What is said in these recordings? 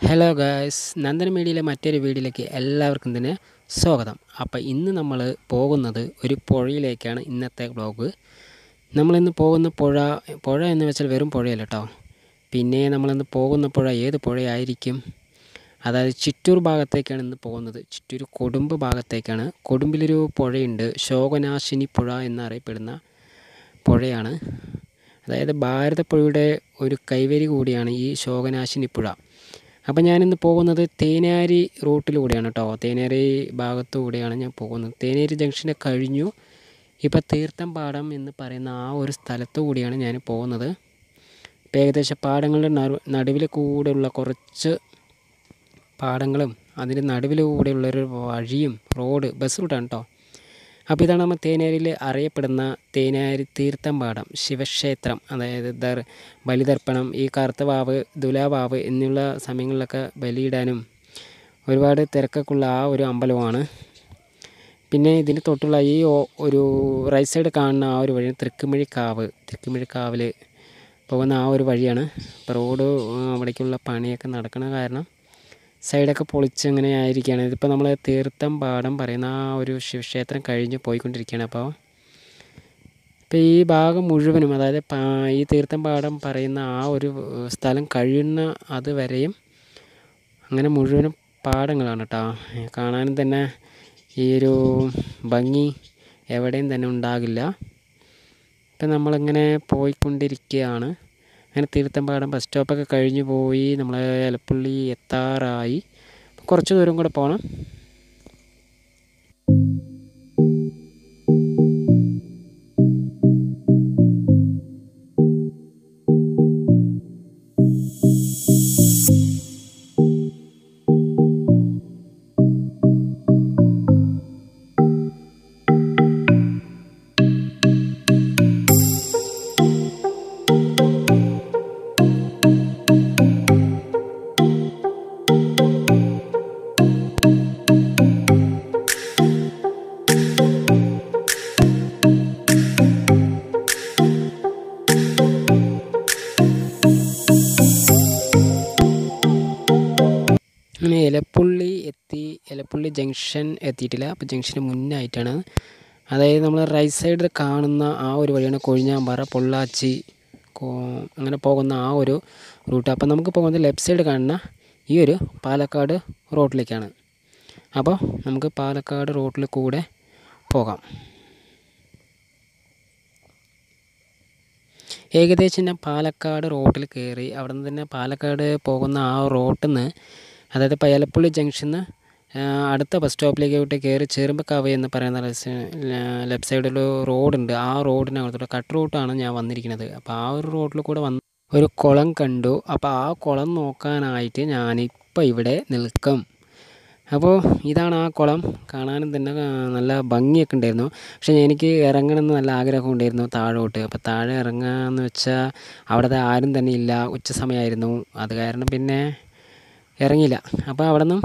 Hello guys Nandana മീഡിയയിലെ മറ്റൊരു വീഡിയോയിലേക്ക് എല്ലാവർക്കും തന്നെ സ്വാഗതം. അപ്പോൾ ഇന്ന് നമ്മൾ പോകുന്നത് ഒരു പുഴയിലേക്കാണ് ഇന്നത്തെ വ്ളോഗ് നമ്മളിന്ന് പോകുന്ന പുഴ പുഴ എന്ന് വെച്ചാൽ വെറും പുഴയല്ല കേട്ടോ. പിന്നെ നമ്മളിന്ന് പോകുന്ന പുഴ ഏത് പുഴയായിരിക്കും? അതായത് ചിറ്റൂർ ഭാഗത്തേക്കാണ് ഇന്ന് പോകുന്നത്. ചിറ്റൂർ കൊടുമ്പ് ഭാഗത്തേക്കാണ്. കൊടുമ്പിലൊരു പുഴയുണ്ട്. ശോകനാശിനി പുഴ എന്നറിയപ്പെടുന്ന പുഴയാണ്. അതായത് ഭാരതപ്പുഴയുടെ ഒരു കൈവരി കൂടിയാണ് ഈ ശോകനാശിനി പുഴ. അപ്പോൾ ഞാനിന്ന് പോകുന്നത് തേനാരി റൂട്ടിലൂടെയാണ് കേട്ടോ. തേനാരി ഭാഗത്തൂടെയാണ് ഞാൻ പോകുന്നത്. തേനേരി ജംഗ്ഷനെ കഴിഞ്ഞു. ഇപ്പോൾ തീർത്ഥംപാടം എന്ന് പറയുന്ന ആ ഒരു സ്ഥലത്തു കൂടിയാണ് ഞാൻ പോകുന്നത്. ഇപ്പോൾ ഏകദേശം പാടങ്ങളുടെ നടുവിൽ കൂടെയുള്ള കുറച്ച് പാടങ്ങളും അതിന്റെ നടുവിലൂടെയുള്ളൊരു വഴിയും റോഡ് ബസ് റൂട്ടാണ് കേട്ടോ. അപ്പോൾ ഇതാണ് നമ്മൾ അറിയപ്പെടുന്ന തേനാരി തീർത്ഥംപാടം ശിവക്ഷേത്രം അതായത് ദർ ബലിതർപ്പണം ഈ കറുത്ത വാവ് തുലാവാവ് എന്നുള്ള സമയങ്ങളിലൊക്കെ ബലിയിടാനും ഒരുപാട് തിരക്കൊക്കെയുള്ള ആ ഒരു അമ്പലമാണ്. പിന്നെ ഇതിന് തൊട്ടുള്ള ഈ ഒരു റൈറ്റ് സൈഡ് കാണുന്ന ആ ഒരു വഴി തൃക്കുമിഴിക്കാവ് തൃക്കുമിഴിക്കാവിൽ പോകുന്ന ആ ഒരു വഴിയാണ്. റോഡ് അവിടേക്കുള്ള പണിയൊക്കെ നടക്കുന്ന കാരണം സൈഡൊക്കെ പൊളിച്ചങ്ങനെ ആയിരിക്കുകയാണ്. ഇതിപ്പോൾ നമ്മൾ തീർത്ഥം പാടം പറയുന്ന ആ ഒരു ശിവക്ഷേത്രം കഴിഞ്ഞ് പോയിക്കൊണ്ടിരിക്കുകയാണ്. അപ്പോൾ ഇപ്പോൾ ഈ ഭാഗം മുഴുവനും അതായത് ഈ തീർത്ഥം പാടം പറയുന്ന ആ ഒരു സ്ഥലം കഴിയുന്ന അതുവരെയും അങ്ങനെ മുഴുവനും പാടങ്ങളാണ് കേട്ടോ കാണാനും തന്നെ ഈ ഒരു ഭംഗി എവിടെയും തന്നെ ഉണ്ടാകില്ല. ഇപ്പം നമ്മളിങ്ങനെ പോയിക്കൊണ്ടിരിക്കുകയാണ്. അങ്ങനെ തിരുത്തമ്പാടം ബസ് സ്റ്റോപ്പൊക്കെ കഴിഞ്ഞ് പോയി. നമ്മൾ എലപ്പുള്ളി എത്താറായി. കുറച്ച് ദൂരം കൂടെ പോകണം അങ്ങനെ എലപ്പുള്ളി എത്തി എലപ്പുള്ളി ജംഗ്ഷൻ എത്തിയിട്ടില്ല. അപ്പോൾ ജംഗ്ഷന് മുന്നായിട്ടാണ്. അതായത് നമ്മൾ റൈറ്റ് സൈഡിൽ കാണുന്ന ആ ഒരു വഴിയാണ് കൊഴിഞ്ഞാമ്പാറ പൊള്ളാച്ചി അങ്ങനെ പോകുന്ന ആ ഒരു റൂട്ട്. അപ്പോൾ നമുക്ക് പോകുന്നത് ലെഫ്റ്റ് സൈഡ് കാണുന്ന ഈ ഒരു പാലക്കാട് റോഡിലേക്കാണ് അപ്പോൾ നമുക്ക് പാലക്കാട് റോഡിൽ കൂടെ പോകാം. ഏകദേശം ഞാൻ പാലക്കാട് റോട്ടിൽ കയറി അവിടെ നിന്ന് തന്നെ പാലക്കാട് പോകുന്ന ആ റോട്ടിൽ നിന്ന് അതായത് പയ്യാലപ്പള്ളി ജംഗ്ഷനിൽ നിന്ന് അടുത്ത ബസ് സ്റ്റോപ്പിലേക്കോട്ട് കയറി ചെറുമ്പക്കാവ് എന്ന് പറയുന്ന ലെഫ്റ്റ് സൈഡിൽ റോഡുണ്ട്. ആ റോഡിനകത്തോടെ കട്ട് റൂട്ടാണ് ഞാൻ വന്നിരിക്കുന്നത്. അപ്പോൾ ആ ഒരു റോഡിൽ കൂടെ വന്ന് ഒരു കുളം കണ്ടു. അപ്പോൾ ആ കുളം നോക്കാനായിട്ട് ഞാനിപ്പോൾ ഇവിടെ നിൽക്കും. അപ്പോൾ ഇതാണ് ആ കുളം. കാണാനും തന്നെ നല്ല ഭംഗിയൊക്കെ ഉണ്ടായിരുന്നു. പക്ഷേ എനിക്ക് ഇറങ്ങണമെന്ന് നല്ല ആഗ്രഹം ഉണ്ടായിരുന്നു താഴോട്ട്. അപ്പോൾ താഴെ ഇറങ്ങാമെന്ന് വെച്ചാൽ അവിടുത്തെ ആരും തന്നെ ഇല്ല. ഉച്ച സമയമായിരുന്നു അത് കാരണം പിന്നെ ഇറങ്ങിയില്ല അപ്പോൾ അവിടെ നിന്നും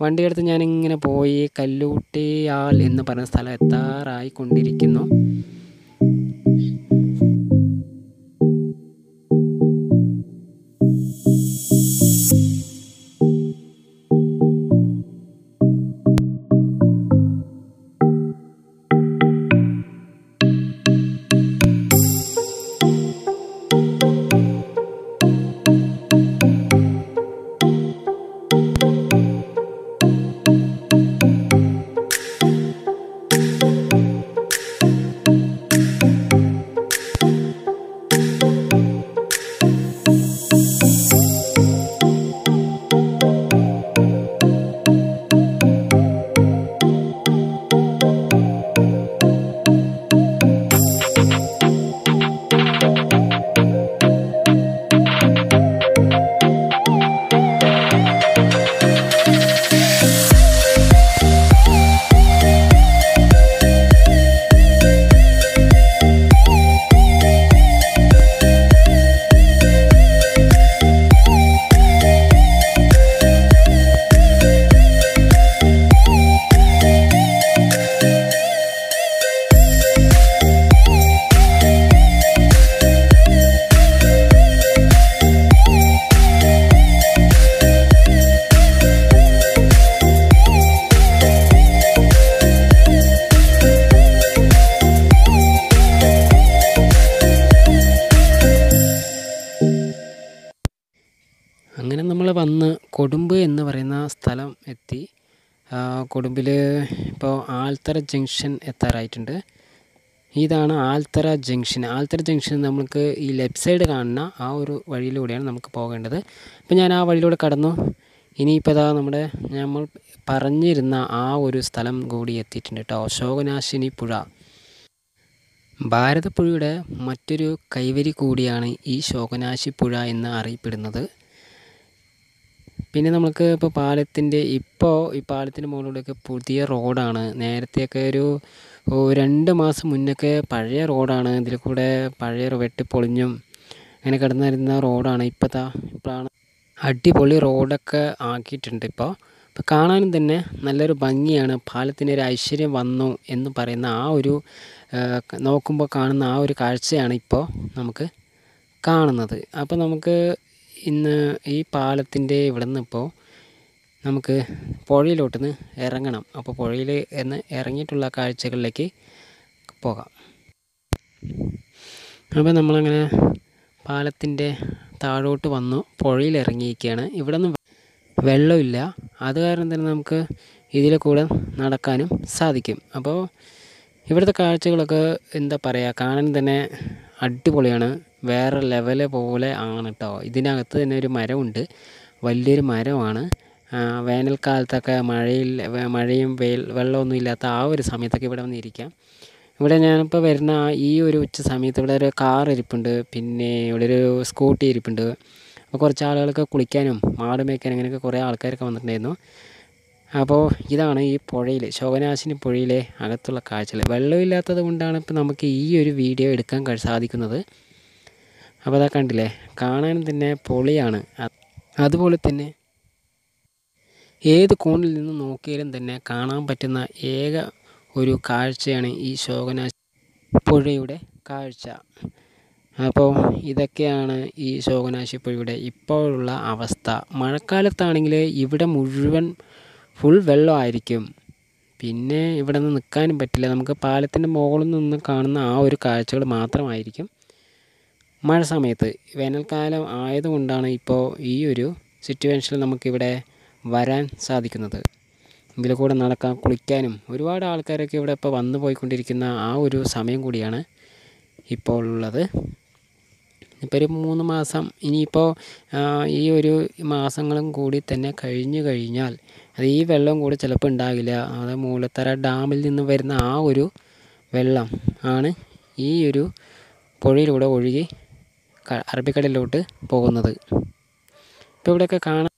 വണ്ടി എടുത്ത് ഞാനിങ്ങനെ പോയി കല്ലൂട്ടിയാൽ എന്ന് പറയുന്ന സ്ഥലം എത്താറായി കൊണ്ടിരിക്കുന്നു കൊടുമ്പ് എന്ന് പറയുന്ന സ്ഥലം എത്തി. കൊടുമ്പിൽ ഇപ്പോൾ ആൽത്തറ ജംഗ്ഷൻ എത്താറായിട്ടുണ്ട്. ഇതാണ് ആൽത്തറ ജംഗ്ഷൻ. ആൽത്തറ ജംഗ്ഷൻ നമുക്ക് ഈ ലെഫ്റ്റ് സൈഡ് കാണുന്ന ആ ഒരു വഴിയിലൂടെയാണ് നമുക്ക് പോകേണ്ടത്. അപ്പോൾ ഞാൻ ആ വഴിയിലൂടെ കടന്നു. ഇനിയിപ്പോൾ ഇതാ നമ്മുടെ നമ്മൾ പറഞ്ഞിരുന്ന ആ ഒരു സ്ഥലം കൂടി എത്തിയിട്ടുണ്ട് കേട്ടോ. അശോകനാശിനി പുഴ. ഭാരതപ്പുഴയുടെ മറ്റൊരു കൈവരി കൂടിയാണ് ഈ ശോകനാശി പുഴ എന്ന് അറിയപ്പെടുന്നത്. പിന്നെ നമ്മൾക്ക് ഇപ്പോൾ പാലത്തിന്റെ ഇപ്പോൾ ഈ പാലത്തിന്റെ മുകളിലൂടെയൊക്കെ പുതിയ റോഡാണ്. നേരത്തെയൊക്കെ ഒരു രണ്ട് മാസം മുന്നൊക്കെ പഴയ റോഡാണ്. ഇതിൽ കൂടെ പഴയ വെട്ടിപ്പൊളിഞ്ഞും അങ്ങനെ കിടന്നിരുന്ന റോഡാണ് ഇപ്പോഴത്തെ ഇപ്പോഴാണ് അടിപൊളി റോഡൊക്കെ ആക്കിയിട്ടുണ്ട് ഇപ്പോൾ ഇപ്പോൾ കാണാനും തന്നെ നല്ലൊരു ഭംഗിയാണ്. പാലത്തിന് ഒരു ഐശ്വര്യം വന്നു എന്ന് പറയുന്ന ആ ഒരു നോക്കുമ്പോൾ കാണുന്ന ആ ഒരു കാഴ്ചയാണ് ഇപ്പോൾ നമുക്ക് കാണുന്നത്. അപ്പോൾ നമുക്ക് ഇന്ന് ഈ പാലത്തിന്റെ ഇവിടെ നിന്ന് ഇപ്പോൾ നമുക്ക് പുഴയിലോട്ടുന്ന് ഇറങ്ങണം. അപ്പോൾ പുഴയിൽ എന്ന് ഇറങ്ങിയിട്ടുള്ള കാഴ്ചകളിലേക്ക് പോകാം. അപ്പോൾ നമ്മളങ്ങനെ പാലത്തിന്റെ താഴോട്ട് വന്നു പുഴയിൽ ഇറങ്ങിയിരിക്കുകയാണ്. ഇവിടെ നിന്ന് വെള്ളമില്ല. അത് കാരണം തന്നെ നമുക്ക് ഇതിൽ കൂടെ നടക്കാനും സാധിക്കും. അപ്പോൾ ഇവിടുത്തെ കാഴ്ചകളൊക്കെ എന്താ പറയുക? കാണാൻ തന്നെ അടിപൊളിയാണ്. വേറെ ലെവൽ പോലെ ആണ് കേട്ടോ ഇതിനകത്ത് തന്നെ ഒരു മരമുണ്ട്. വലിയൊരു മരമാണ്. വേനൽക്കാലത്തൊക്കെ മഴയിൽ മഴയും വെയിൽ വെള്ളമൊന്നും ഇല്ലാത്ത ആ ഒരു സമയത്തൊക്കെ ഇവിടെ വന്നിരിക്കാം. ഇവിടെ ഞാനിപ്പോൾ വരുന്ന ഈ ഒരു ഉച്ച സമയത്ത് ഇവിടെ ഒരു കാർ ഇരിപ്പുണ്ട്. പിന്നെ ഇവിടെ ഒരു സ്കൂട്ടി ഇരിപ്പുണ്ട്. അപ്പോൾ കുറച്ച് ആളുകൾക്ക് കുളിക്കാനും മാട് മേയ്ക്കാനും അങ്ങനെയൊക്കെ കുറേ ആൾക്കാരൊക്കെ വന്നിട്ടുണ്ടായിരുന്നു. അപ്പോൾ ഇതാണ് ഈ പുഴയിൽ ശോകനാശിനി പുഴയിലെ അകത്തുള്ള കാഴ്ചകൾ വെള്ളമില്ലാത്തത് കൊണ്ടാണ് ഇപ്പോൾ നമുക്ക് ഈ ഒരു വീഡിയോ എടുക്കാൻ സാധിക്കുന്നത്. അപ്പോൾ അതാ കണ്ടില്ലേ? കാണാൻ തന്നെ പൊളിയാണ്. അതുപോലെ തന്നെ ഏത് കോണിൽ നിന്ന് നോക്കിയാലും തന്നെ കാണാൻ പറ്റുന്ന ഏക ഒരു കാഴ്ചയാണ് ഈ ശോകനാശ പുഴയുടെ കാഴ്ച. അപ്പോൾ ഇതൊക്കെയാണ് ഈ ശോകനാശി പുഴയുടെ ഇപ്പോഴുള്ള അവസ്ഥ. മഴക്കാലത്താണെങ്കിൽ ഇവിടെ മുഴുവൻ ഫുൾ വെള്ളമായിരിക്കും. പിന്നെ ഇവിടെ നിന്ന് നിൽക്കാനും പറ്റില്ല. നമുക്ക് പാലത്തിന്റെ മുകളിൽ നിന്ന് കാണുന്ന ആ ഒരു കാഴ്ചകൾ മാത്രമായിരിക്കും. മഴ സമയത്ത് വേനൽക്കാലം ആയതുകൊണ്ടാണ് ഇപ്പോൾ ഈ ഒരു സിറ്റുവേഷനിൽ നമുക്കിവിടെ വരാൻ സാധിക്കുന്നത്. ഇതിൽ കൂടെ നടക്കാൻ കുളിക്കാനും ഒരുപാട് ആൾക്കാരൊക്കെ ഇവിടെ ഇപ്പോൾ വന്നു പോയിക്കൊണ്ടിരിക്കുന്ന ആ ഒരു സമയം കൂടിയാണ് ഇപ്പോൾ ഉള്ളത്. ഇപ്പോൾ ഒരു മൂന്ന് മാസം ഇനിയിപ്പോൾ ഈ ഒരു മാസങ്ങളും കൂടി തന്നെ കഴിഞ്ഞു കഴിഞ്ഞാൽ അത് ഈ വെള്ളം കൂടി ചിലപ്പോൾ ഉണ്ടാകില്ല. അത് മൂലത്തറ ഡാമിൽ നിന്ന് വരുന്ന ആ ഒരു വെള്ളം ആണ് ഈ ഒരു പുഴയിലൂടെ ഒഴുകി അറബിക്കടലിലോട്ട് പോകുന്നത്. ഇപ്പോൾ ഇവിടെയൊക്കെ കാണാൻ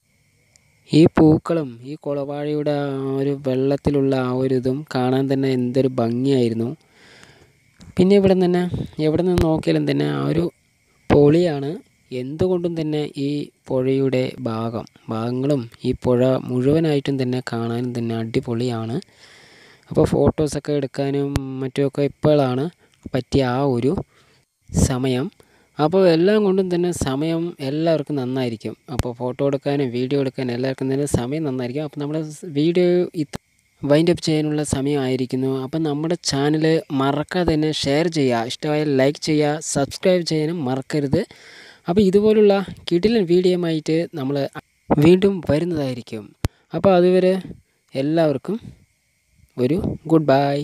ഈ പൂക്കളും ഈ കുളവാഴയുടെ ആ ഒരു വെള്ളത്തിലുള്ള ആ ഒരു ഇതും കാണാൻ തന്നെ എന്തൊരു ഭംഗിയായിരുന്നു. പിന്നെ ഇവിടെ തന്നെ എവിടെ നിന്ന് നോക്കിയാലും തന്നെ ആ ഒരു പൊളിയാണ്. എന്തുകൊണ്ടും തന്നെ ഈ പുഴയുടെ ഭാഗം ഭാഗങ്ങളും ഈ പുഴ മുഴുവനായിട്ടും തന്നെ കാണാനും തന്നെ അടിപൊളിയാണ്. അപ്പോൾ ഫോട്ടോസൊക്കെ എടുക്കാനും മറ്റുമൊക്കെ ഇപ്പോഴാണ് പറ്റിയ ആ ഒരു സമയം. അപ്പോൾ എല്ലാം കൊണ്ടും തന്നെ സമയം എല്ലാവർക്കും നന്നായിരിക്കും. അപ്പോൾ ഫോട്ടോ എടുക്കാനും വീഡിയോ എടുക്കാനും എല്ലാവർക്കും തന്നെ സമയം നന്നായിരിക്കും. അപ്പോൾ നമ്മുടെ വീഡിയോ വൈൻഡ് അപ്പ് ചെയ്യാനുള്ള സമയമായിരിക്കുന്നു. അപ്പം നമ്മുടെ ചാനൽ മറക്കാതെ തന്നെ ഷെയർ ചെയ്യുക. ഇഷ്ടമായ ലൈക്ക് ചെയ്യുക സബ്സ്ക്രൈബ് ചെയ്യാനും മറക്കരുത്. അപ്പോൾ ഇതുപോലുള്ള കിടിലൻ വീഡിയോയുമായിട്ട് നമ്മൾ വീണ്ടും വരുന്നതായിരിക്കും. അപ്പോൾ അതുവരെ എല്ലാവർക്കും ഒരു ഗുഡ് ബൈ